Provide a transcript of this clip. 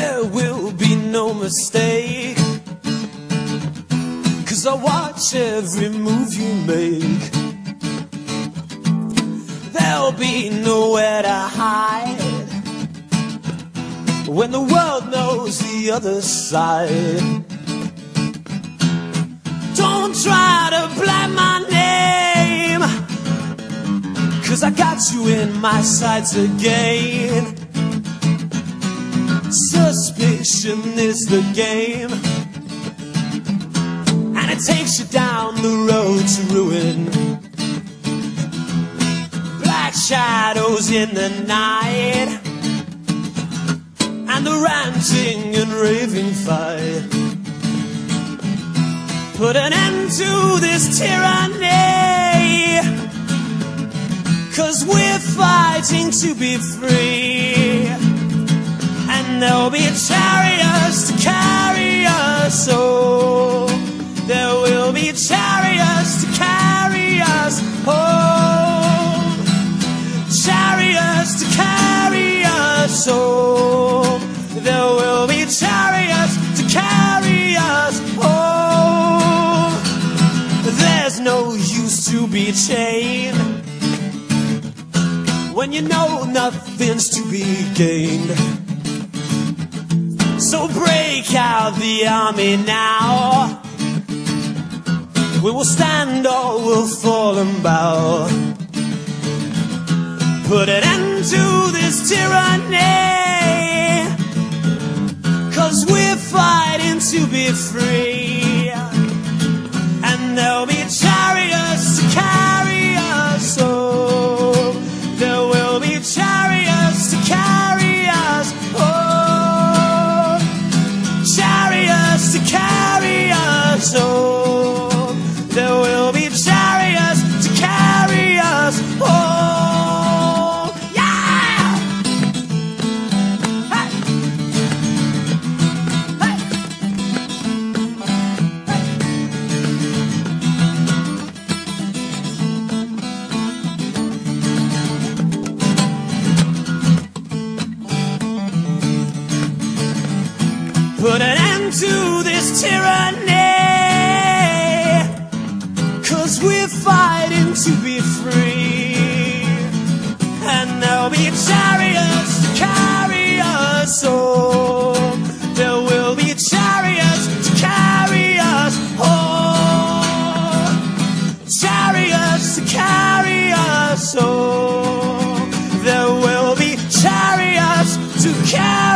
there will be no mistake. Cause I watch every move you make. There'll be nowhere to hide. When the world knows the other side. Don't try to blind my name. Cause I got you in my sights again. Suspicion is the game. And it takes you down the road to ruin. Black shadows in the night. And the ranting and raving fight. Put an end to this tyranny. Cause we're fighting to be free. And there'll be chariots to carry us. Oh, there will be chariots to carry us home. Chariots to carry us home. There will be chariots to carry us home. There's no use to be chained when you know nothing's to be gained. So break out the army now. We will stand or we'll fall and bow. Put an end to this tyranny. Cause we're fighting to be free. Put an end to this tyranny. Cause we're fighting to be free. And there'll be chariots to carry us home. There will be chariots to carry us home. Chariots to carry us home. There will be chariots to carry